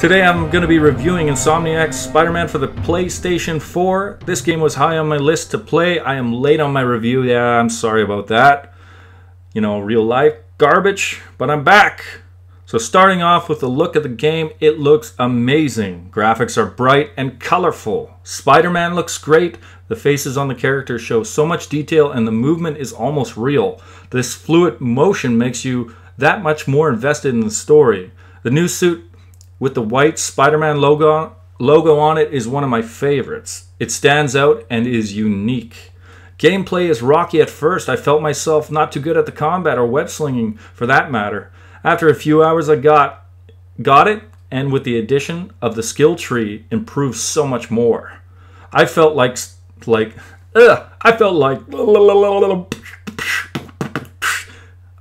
Today I'm going to be reviewing Insomniac's Spider-Man for the PlayStation 4. This game was high on my list to play. I am late on my review. Yeah, I'm sorry about that. You know, real life garbage, but I'm back. So starting off with the look of the game, it looks amazing. Graphics are bright and colorful. Spider-Man looks great. The faces on the characters show so much detail and the movement is almost real. This fluid motion makes you that much more invested in the story. The new suit with the white Spider-Man logo logo on it is one of my favorites. It stands out and is unique. Gameplay is rocky at first. I felt myself not too good at the combat or web slinging for that matter. After a few hours I got got it and with the addition of the skill tree improved so much more. I felt like like ugh, I felt like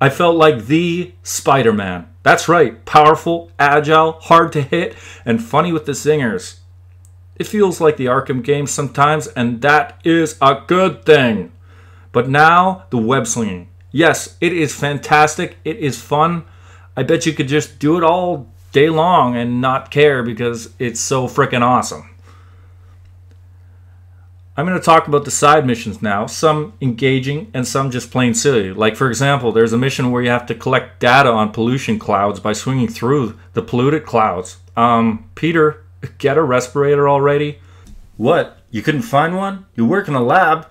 I felt like the Spider-Man. That's right, powerful, agile, hard to hit, and funny with the zingers. It feels like the Arkham games sometimes, and that is a good thing. But now, the web slinging. Yes, it is fantastic, it is fun. I bet you could just do it all day long and not care because it's so freaking awesome. I'm going to talk about the side missions now, some engaging and some just plain silly. Like, for example, there's a mission where you have to collect data on pollution clouds by swinging through the polluted clouds. Um, Peter, get a respirator already? What? You couldn't find one? You work in a lab?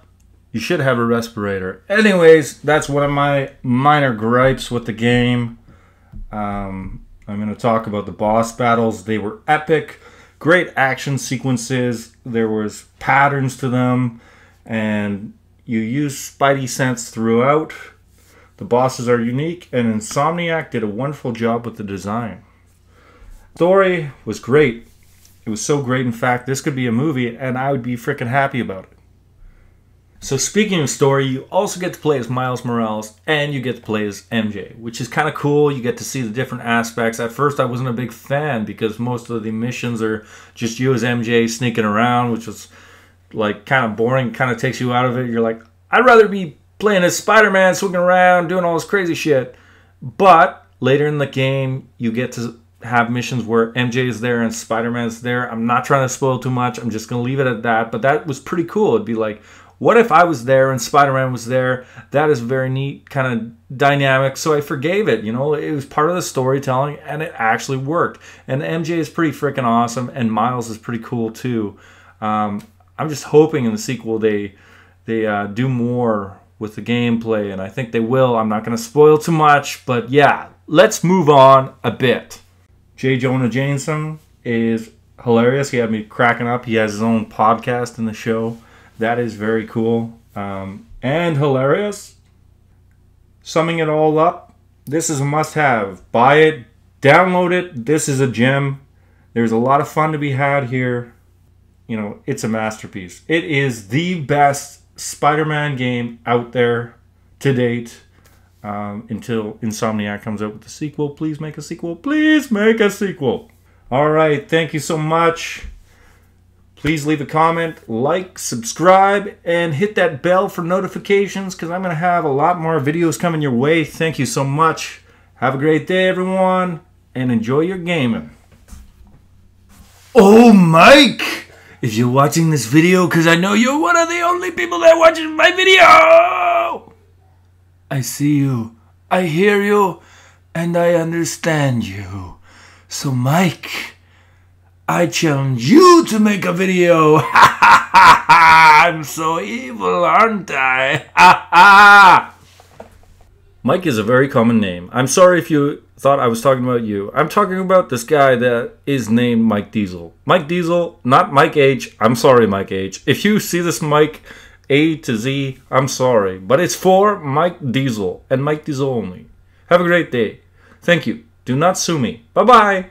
You should have a respirator. Anyways, that's one of my minor gripes with the game. Um, I'm going to talk about the boss battles. They were epic great action sequences. There was patterns to them, and you use Spidey sense throughout. The bosses are unique, and Insomniac did a wonderful job with the design. Story was great. It was so great, in fact, this could be a movie, and I would be freaking happy about it. So speaking of story, you also get to play as Miles Morales and you get to play as MJ, which is kind of cool. You get to see the different aspects. At first, I wasn't a big fan because most of the missions are just you as MJ sneaking around, which was like kind of boring, kind of takes you out of it. You're like, I'd rather be playing as Spider-Man, swinging around, doing all this crazy shit. But later in the game, you get to have missions where MJ is there and Spider-Man is there. I'm not trying to spoil too much. I'm just going to leave it at that. But that was pretty cool. It'd be like, what if I was there and Spider Man was there? That is very neat, kind of dynamic. So I forgave it. You know, it was part of the storytelling and it actually worked. And MJ is pretty freaking awesome, and Miles is pretty cool too. Um, I'm just hoping in the sequel they they uh, do more with the gameplay, and I think they will. I'm not going to spoil too much, but yeah, let's move on a bit. J. Jonah Jameson is hilarious. He had me cracking up. He has his own podcast in the show. That is very cool um, and hilarious. Summing it all up, this is a must have. Buy it, download it. This is a gem. There's a lot of fun to be had here. You know, it's a masterpiece. It is the best Spider Man game out there to date. Um, until Insomniac comes out with the sequel. Please make a sequel. Please make a sequel. All right. Thank you so much. Please leave a comment, like, subscribe, and hit that bell for notifications because I'm going to have a lot more videos coming your way. Thank you so much. Have a great day, everyone, and enjoy your gaming. Oh, Mike! If you're watching this video, because I know you're one of the only people that watches my video! I see you, I hear you, and I understand you. So, Mike... I challenge you to make a video. I'm so evil, aren't I? Mike is a very common name. I'm sorry if you thought I was talking about you. I'm talking about this guy that is named Mike Diesel. Mike Diesel, not Mike H. I'm sorry, Mike H. If you see this Mike A to Z, I'm sorry. But it's for Mike Diesel and Mike Diesel only. Have a great day. Thank you. Do not sue me. Bye bye.